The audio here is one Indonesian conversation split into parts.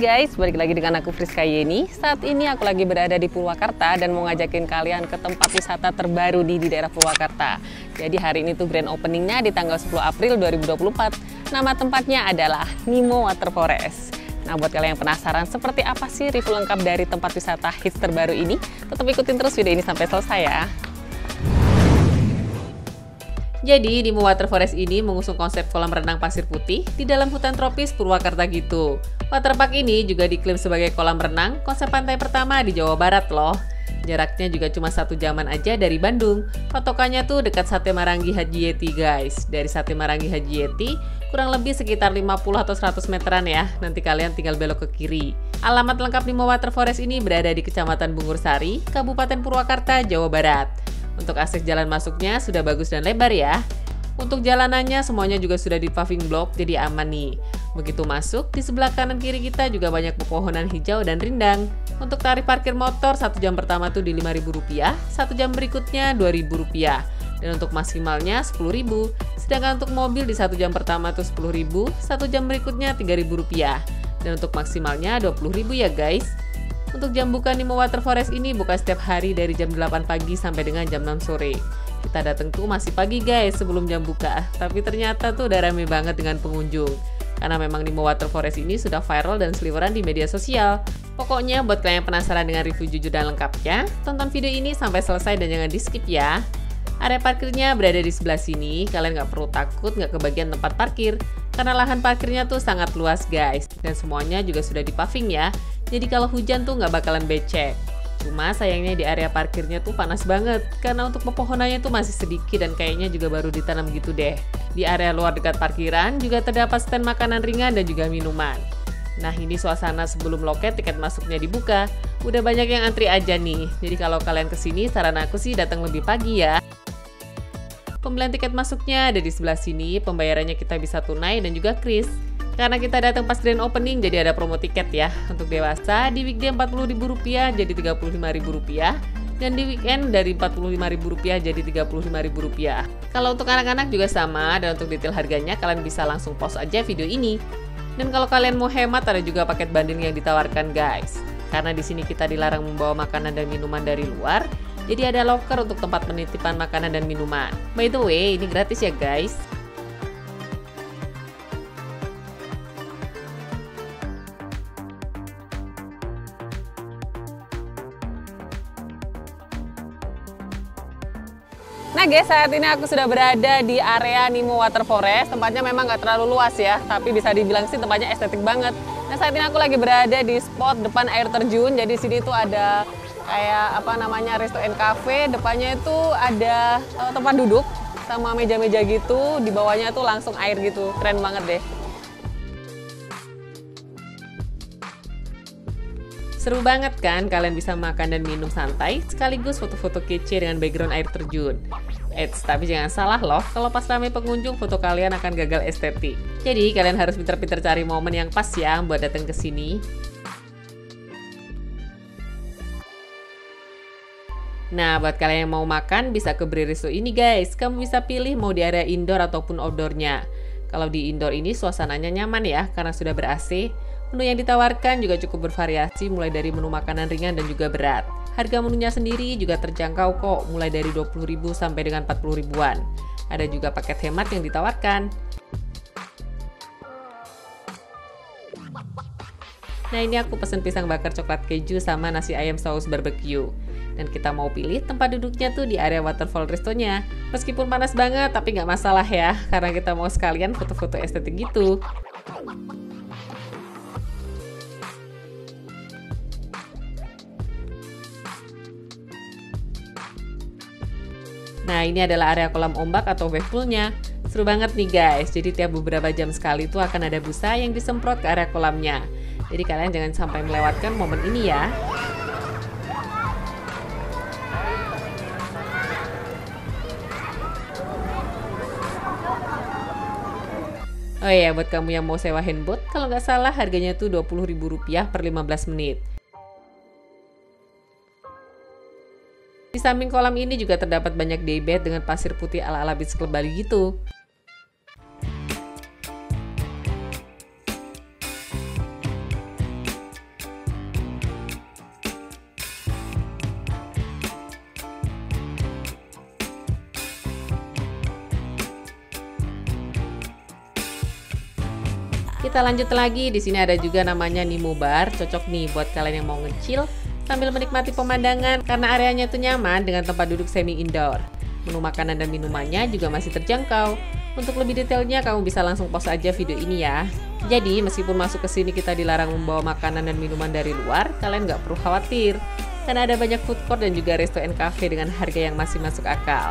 guys, balik lagi dengan aku Friska Yeni. Saat ini aku lagi berada di Purwakarta dan mau ngajakin kalian ke tempat wisata terbaru di, di daerah Purwakarta. Jadi hari ini tuh grand openingnya di tanggal 10 April 2024. Nama tempatnya adalah Nemo Water Forest. Nah buat kalian yang penasaran seperti apa sih review lengkap dari tempat wisata hits terbaru ini, tetap ikutin terus video ini sampai selesai ya. Jadi, di Water Forest ini mengusung konsep kolam renang pasir putih di dalam hutan tropis Purwakarta gitu. Waterpark ini juga diklaim sebagai kolam renang konsep pantai pertama di Jawa Barat loh. Jaraknya juga cuma satu jaman aja dari Bandung. Patokannya tuh dekat Sate Marangi Haji Yeti guys. Dari Sate Marangi Haji Yeti, kurang lebih sekitar 50 atau 100 meteran ya. Nanti kalian tinggal belok ke kiri. Alamat lengkap Nemo Water Forest ini berada di Kecamatan Bungur Sari, Kabupaten Purwakarta, Jawa Barat. Untuk akses jalan masuknya sudah bagus dan lebar ya. Untuk jalanannya semuanya juga sudah di paving block jadi aman nih. Begitu masuk, di sebelah kanan kiri kita juga banyak pepohonan hijau dan rindang. Untuk tarif parkir motor, satu jam pertama tuh di Rp5.000, satu jam berikutnya Rp2.000. Dan untuk maksimalnya Rp10.000. Sedangkan untuk mobil di satu jam pertama tuh Rp10.000, satu jam berikutnya Rp3.000. Dan untuk maksimalnya Rp20.000 ya guys. Untuk jam buka Nemo Water Forest ini buka setiap hari dari jam 8 pagi sampai dengan jam 6 sore. Kita datang tuh masih pagi guys sebelum jam buka, tapi ternyata tuh udah rame banget dengan pengunjung. Karena memang Nemo Water Forest ini sudah viral dan seliweran di media sosial. Pokoknya buat kalian yang penasaran dengan review jujur dan lengkapnya, tonton video ini sampai selesai dan jangan di skip ya. Area parkirnya berada di sebelah sini, kalian nggak perlu takut nggak kebagian tempat parkir, karena lahan parkirnya tuh sangat luas guys, dan semuanya juga sudah di paving ya, jadi kalau hujan tuh nggak bakalan becek. Cuma sayangnya di area parkirnya tuh panas banget, karena untuk pepohonannya tuh masih sedikit dan kayaknya juga baru ditanam gitu deh. Di area luar dekat parkiran juga terdapat stand makanan ringan dan juga minuman. Nah ini suasana sebelum loket tiket masuknya dibuka, udah banyak yang antri aja nih. Jadi kalau kalian ke sini, saran aku sih datang lebih pagi ya. Pembelian tiket masuknya ada di sebelah sini, pembayarannya kita bisa tunai dan juga kris. Karena kita datang pas grand opening jadi ada promo tiket ya. Untuk dewasa di weekday Rp40.000 jadi Rp35.000 dan di weekend dari Rp45.000 jadi Rp35.000. Kalau untuk anak-anak juga sama dan untuk detail harganya kalian bisa langsung pause aja video ini. Dan kalau kalian mau hemat ada juga paket bundle yang ditawarkan guys. Karena di sini kita dilarang membawa makanan dan minuman dari luar, jadi ada locker untuk tempat penitipan makanan dan minuman. By the way, ini gratis ya guys. Nah guys, saat ini aku sudah berada di area Nemo Water Forest. Tempatnya memang nggak terlalu luas ya, tapi bisa dibilang sih tempatnya estetik banget. Nah saat ini aku lagi berada di spot depan air terjun. Jadi sini tuh ada kayak apa namanya resto and cafe depannya itu ada uh, tempat duduk sama meja-meja gitu di bawahnya tuh langsung air gitu keren banget deh Seru banget kan kalian bisa makan dan minum santai sekaligus foto-foto kece dengan background air terjun. Eits, tapi jangan salah loh, kalau pas ramai pengunjung foto kalian akan gagal estetik. Jadi kalian harus pinter-pinter cari momen yang pas ya buat datang ke sini. Nah, buat kalian yang mau makan, bisa ke Bririso ini guys. Kamu bisa pilih mau di area indoor ataupun outdoornya. Kalau di indoor ini suasananya nyaman ya, karena sudah ber-AC. Menu yang ditawarkan juga cukup bervariasi, mulai dari menu makanan ringan dan juga berat. Harga menunya sendiri juga terjangkau kok, mulai dari 20.000 sampai dengan 40 ribuan. Ada juga paket hemat yang ditawarkan. Nah ini aku pesen pisang bakar coklat keju sama nasi ayam saus barbecue dan kita mau pilih tempat duduknya tuh di area waterfall restonya. Meskipun panas banget, tapi nggak masalah ya, karena kita mau sekalian foto-foto estetik gitu. Nah, ini adalah area kolam ombak atau wave poolnya. Seru banget nih guys, jadi tiap beberapa jam sekali tuh akan ada busa yang disemprot ke area kolamnya. Jadi kalian jangan sampai melewatkan momen ini ya. Oh iya, buat kamu yang mau sewa handboat, kalau nggak salah harganya tuh Rp20.000 per 15 menit. Samping kolam ini juga terdapat banyak daybed dengan pasir putih ala-ala beach club Bali gitu. Kita lanjut lagi, di sini ada juga namanya Nimo Bar, cocok nih buat kalian yang mau ngecil sambil menikmati pemandangan karena areanya itu nyaman dengan tempat duduk semi indoor. Menu makanan dan minumannya juga masih terjangkau. Untuk lebih detailnya kamu bisa langsung pause aja video ini ya. Jadi meskipun masuk ke sini kita dilarang membawa makanan dan minuman dari luar, kalian nggak perlu khawatir. Karena ada banyak food court dan juga resto and cafe dengan harga yang masih masuk akal.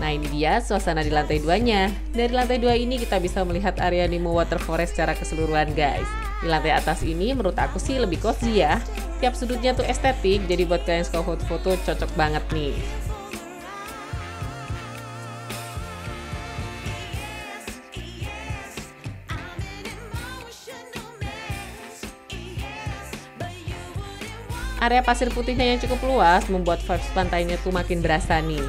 Nah ini dia suasana di lantai duanya. Dari lantai dua ini kita bisa melihat area Nemo Water Forest secara keseluruhan guys. Di lantai atas ini menurut aku sih lebih cozy ya. Tiap sudutnya tuh estetik, jadi buat kalian suka foto-foto cocok banget nih. Area pasir putihnya yang cukup luas membuat vibes pantainya tuh makin berasa nih.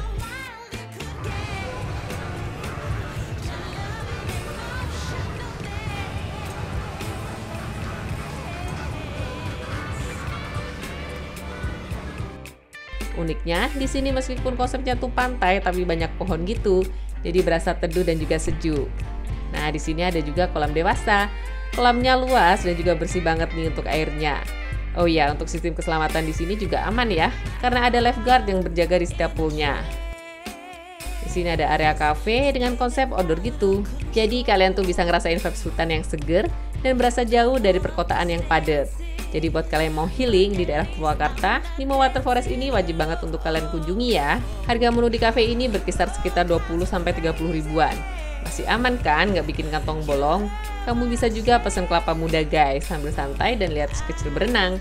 Uniknya, di sini meskipun konsepnya tuh pantai tapi banyak pohon gitu, jadi berasa teduh dan juga sejuk. Nah, di sini ada juga kolam dewasa. Kolamnya luas dan juga bersih banget nih untuk airnya. Oh iya, untuk sistem keselamatan di sini juga aman ya, karena ada lifeguard yang berjaga di setiap poolnya. Di sini ada area cafe dengan konsep outdoor gitu. Jadi kalian tuh bisa ngerasain vibes hutan yang seger dan berasa jauh dari perkotaan yang padat. Jadi buat kalian yang mau healing di daerah Purwakarta, Nimo Water Forest ini wajib banget untuk kalian kunjungi ya. Harga menu di cafe ini berkisar sekitar 20-30 ribuan. Masih aman kan, nggak bikin kantong bolong? Kamu bisa juga pesen kelapa muda guys, sambil santai dan lihat kecil berenang.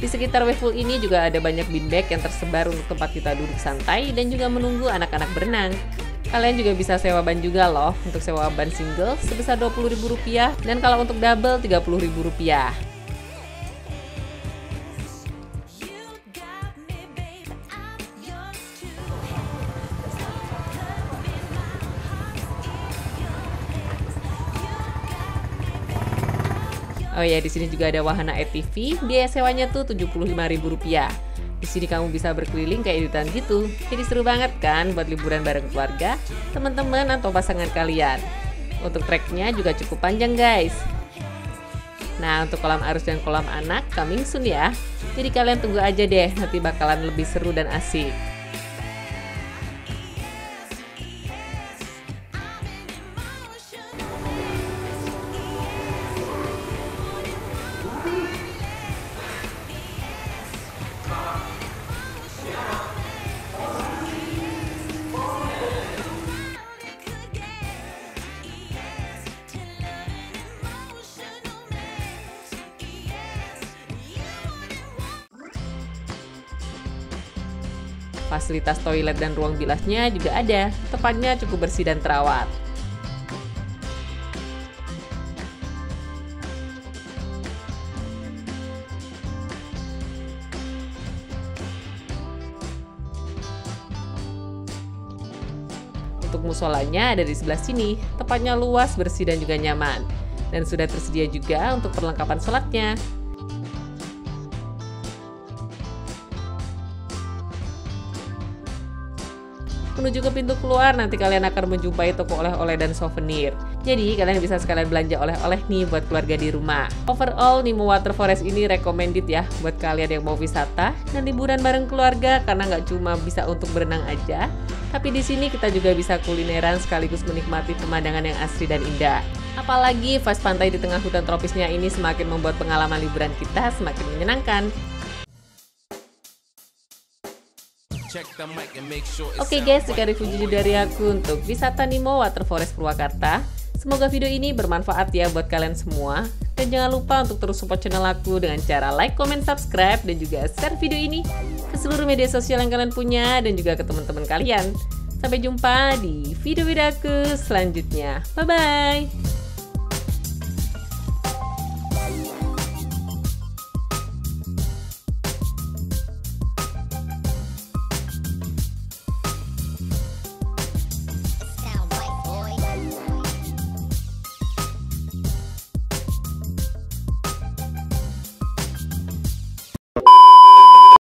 Di sekitar Wave ini juga ada banyak beanbag yang tersebar untuk tempat kita duduk santai dan juga menunggu anak-anak berenang. Kalian juga bisa sewa ban juga loh, untuk sewa ban single sebesar Rp20.000 dan kalau untuk double Rp30.000. Oh ya, di sini juga ada wahana ATV. Biaya sewanya tuh Rp75.000. Di sini kamu bisa berkeliling kayak editan gitu. Jadi seru banget kan buat liburan bareng keluarga, teman-teman atau pasangan kalian. Untuk treknya juga cukup panjang guys. Nah, untuk kolam arus dan kolam anak coming soon ya. Jadi kalian tunggu aja deh, nanti bakalan lebih seru dan asik. Fasilitas toilet dan ruang bilasnya juga ada, tempatnya cukup bersih dan terawat. Untuk musolanya ada di sebelah sini, tempatnya luas, bersih, dan juga nyaman. Dan sudah tersedia juga untuk perlengkapan sholatnya. Menuju ke pintu keluar, nanti kalian akan menjumpai toko oleh-oleh dan souvenir. Jadi, kalian bisa sekalian belanja oleh-oleh nih buat keluarga di rumah. Overall, Nemo Water Forest ini recommended ya buat kalian yang mau wisata dan liburan bareng keluarga karena nggak cuma bisa untuk berenang aja, tapi di sini kita juga bisa kulineran sekaligus menikmati pemandangan yang asri dan indah. Apalagi vibes pantai di tengah hutan tropisnya ini semakin membuat pengalaman liburan kita semakin menyenangkan. Oke okay guys, sekian review dari aku untuk wisata Nemo Water Forest Purwakarta. Semoga video ini bermanfaat ya buat kalian semua. Dan jangan lupa untuk terus support channel aku dengan cara like, comment, subscribe, dan juga share video ini ke seluruh media sosial yang kalian punya dan juga ke teman-teman kalian. Sampai jumpa di video-video aku selanjutnya. Bye-bye!